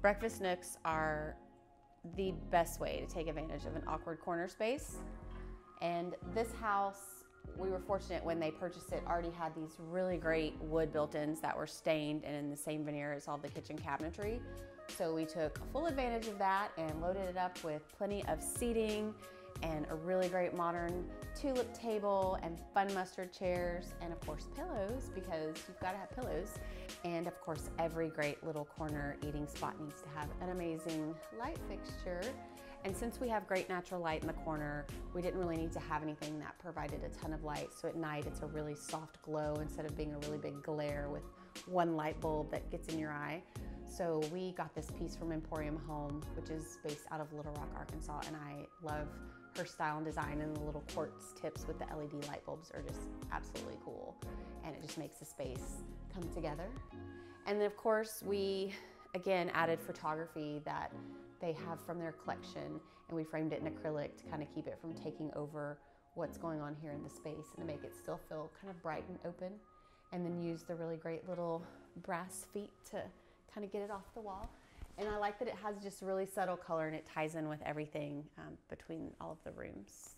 Breakfast nooks are the best way to take advantage of an awkward corner space. And this house, we were fortunate when they purchased it, already had these really great wood built-ins that were stained and in the same veneer as all the kitchen cabinetry. So we took full advantage of that and loaded it up with plenty of seating and a really great modern tulip table and fun mustard chairs and of course pillows because you've got to have pillows. And of course every great little corner eating spot needs to have an amazing light fixture. And since we have great natural light in the corner, we didn't really need to have anything that provided a ton of light. So at night it's a really soft glow instead of being a really big glare with one light bulb that gets in your eye. So we got this piece from Emporium Home, which is based out of Little Rock, Arkansas, and I love her style and design and the little quartz tips with the LED light bulbs are just absolutely cool. And it just makes the space come together. And then of course we, again, added photography that they have from their collection and we framed it in acrylic to kind of keep it from taking over what's going on here in the space and to make it still feel kind of bright and open. And then use the really great little brass feet to kind of get it off the wall. And I like that it has just really subtle color and it ties in with everything um, between all of the rooms.